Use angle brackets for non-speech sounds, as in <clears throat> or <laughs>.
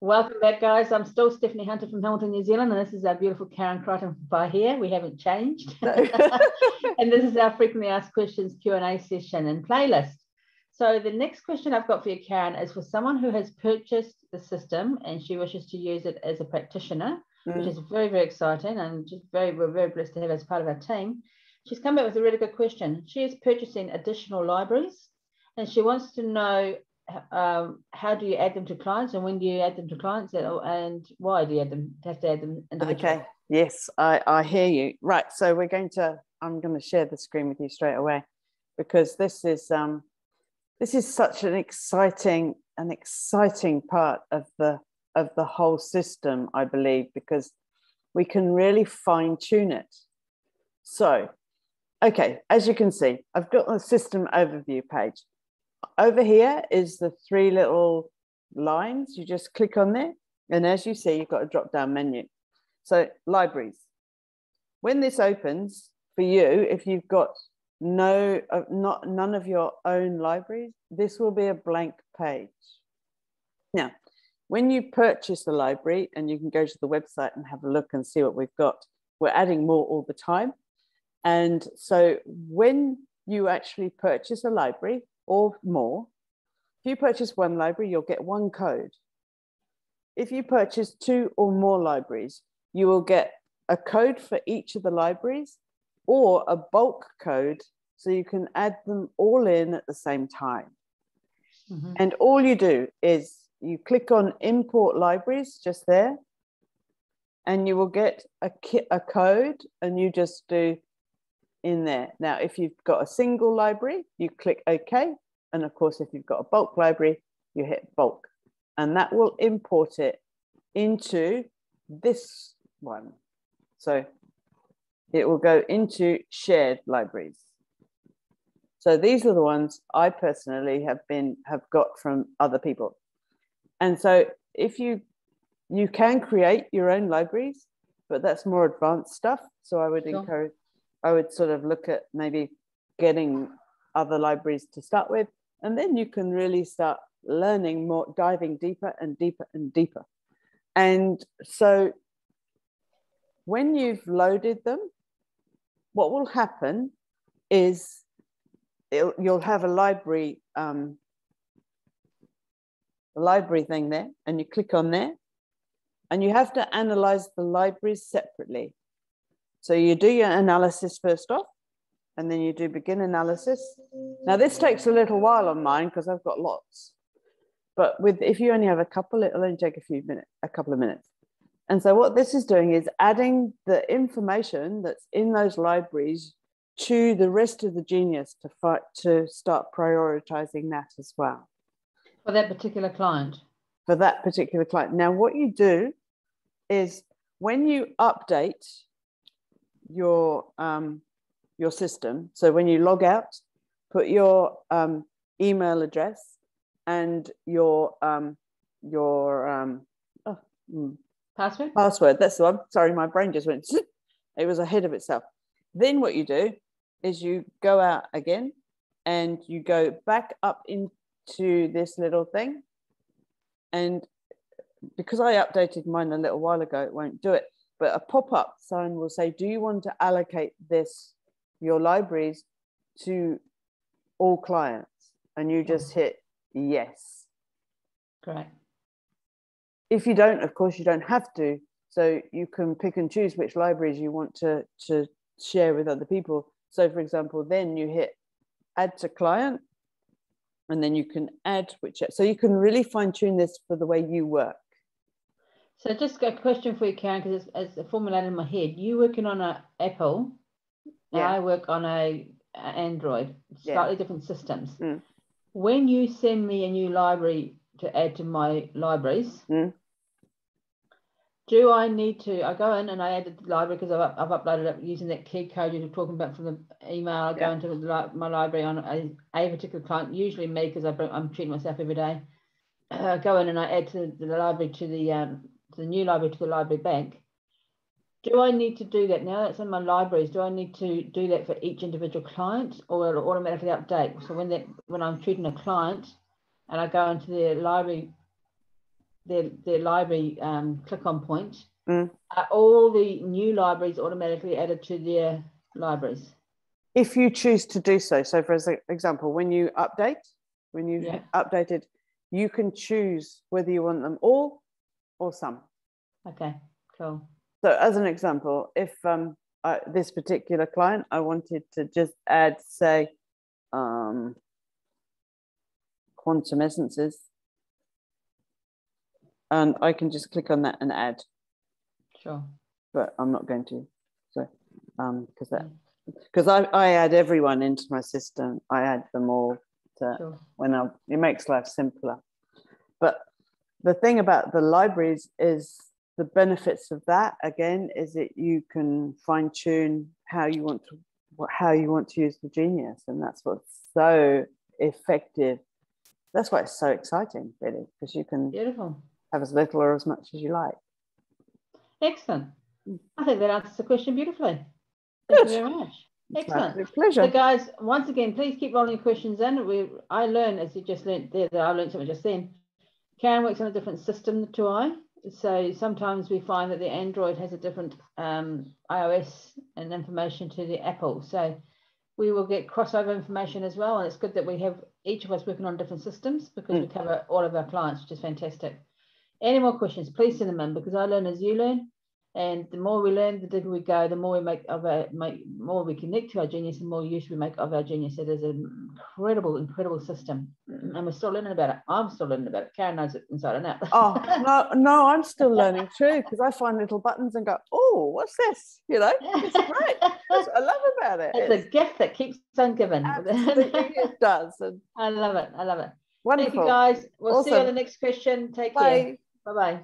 Welcome back, guys. I'm still Stephanie Hunter from Hamilton, New Zealand, and this is our beautiful Karen Crichton by here. We haven't changed. <laughs> and this is our frequently asked questions Q&A session and playlist. So the next question I've got for you, Karen, is for someone who has purchased the system and she wishes to use it as a practitioner, mm. which is very, very exciting and just very, we're very blessed to have as part of our team. She's come back with a really good question. She is purchasing additional libraries and she wants to know um, how do you add them to clients and when do you add them to clients and why do you add them? Have to add them okay. Yes I, I hear you. Right so we're going to i'm going to share the screen with you straight away because this is um this is such an exciting an exciting part of the of the whole system i believe because we can really fine tune it. So okay as you can see i've got the system overview page over here is the three little lines. You just click on there. And as you see, you've got a drop down menu. So libraries. When this opens for you, if you've got no, uh, not none of your own libraries, this will be a blank page. Now, when you purchase the library and you can go to the website and have a look and see what we've got, we're adding more all the time. And so when you actually purchase a library, or more. If you purchase one library, you'll get one code. If you purchase two or more libraries, you will get a code for each of the libraries or a bulk code so you can add them all in at the same time. Mm-hmm. And all you do is you click on import libraries just there, and you will get a, ki- a code, and you just do in there. Now, if you've got a single library, you click OK. And of course, if you've got a bulk library, you hit bulk. And that will import it into this one. So it will go into shared libraries. So these are the ones I personally have been have got from other people. And so if you you can create your own libraries, but that's more advanced stuff. So I would sure. encourage I would sort of look at maybe getting other libraries to start with. And then you can really start learning more, diving deeper and deeper and deeper. And so when you've loaded them, what will happen is you'll have a library um, a library thing there and you click on there and you have to analyze the libraries separately so you do your analysis first off, and then you do begin analysis. Now this takes a little while on mine because I've got lots. But with if you only have a couple, it'll only take a few minutes, a couple of minutes. And so what this is doing is adding the information that's in those libraries to the rest of the genius to fight to start prioritizing that as well. For that particular client. For that particular client. Now what you do is when you update your um, your system. So when you log out, put your um, email address and your um, your um, oh, mm, password. Password. That's the one. Sorry, my brain just went. <laughs> It was ahead of itself. Then what you do is you go out again and you go back up into this little thing. And because I updated mine a little while ago, it won't do it but a pop-up sign will say, do you want to allocate this, your libraries to all clients? And you just hit yes. Correct. If you don't, of course, you don't have to. So you can pick and choose which libraries you want to, to share with other people. So for example, then you hit add to client and then you can add which, so you can really fine tune this for the way you work. So just a question for you, Karen, because it's, it's formulated in my head. You working on an Apple, yeah. I work on a, a Android, slightly yeah. different systems. Mm. When you send me a new library to add to my libraries, mm. do I need to? I go in and I added the library because I've, I've uploaded it using that key code you're talking about from the email. I yeah. go into the, my library on a, a particular client, usually me because I'm treating myself every day. <clears throat> Uh, go in and I add to the library to the um, the new library to the library bank, do I need to do that now that's in my libraries? Do I need to do that for each individual client or it'll automatically update? So when that when I'm treating a client and I go into their library their, their library um, click on point, mm. are all the new libraries automatically added to their libraries? If you choose to do so. So, for example, when you update, when you've yeah. updated, you can choose whether you want them all or some. Okay, cool. So, as an example, if um, I, this particular client, I wanted to just add, say, um, quantum essences, and I can just click on that and add. Sure. But I'm not going to. So, um, because that because I, I add everyone into my system. I add them all to, sure. when I it makes life simpler. But the thing about the libraries is the benefits of that again is that you can fine tune how you want to how you want to use the genius and that's what's so effective that's why it's so exciting really because you can beautiful have as little or as much as you like excellent i think that answers the question beautifully thank Good. you very much Excellent. pleasure. So, guys, once again, please keep rolling your questions in. We, I learned, as you just learned there, that I learned something just then. Karen works on a different system to I. So sometimes we find that the Android has a different um, iOS and information to the Apple. So we will get crossover information as well. And it's good that we have each of us working on different systems because mm. we cover all of our clients, which is fantastic. Any more questions, please send them in because I learn as you learn. And the more we learn, the deeper we go, the more we make of our, make, more we connect to our genius, the more use we make of our genius. It is an incredible, incredible system, and we're still learning about it. I'm still learning about it. Karen knows it inside and out. oh no, <laughs> no, I'm still learning too because I find little buttons and go, oh, what's this? You know, it's great. That's what I love about it. It's, it's a gift that keeps on giving. it <laughs> does. And I love it. I love it. Wonderful. Thank you, guys. We'll awesome. see you on the next question. Take Bye. care. Bye bye.